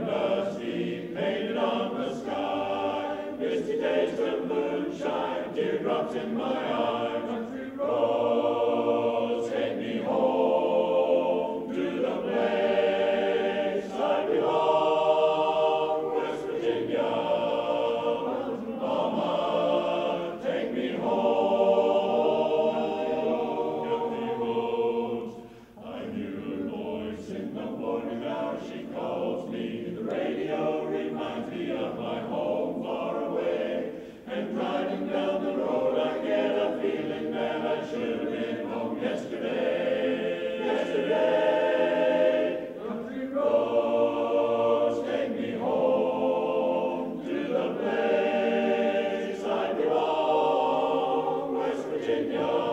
industry painted on the sky. Misty days moonshine, teardrops in my eyes. Senhor.